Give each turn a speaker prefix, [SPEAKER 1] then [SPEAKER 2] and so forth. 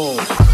[SPEAKER 1] Oh.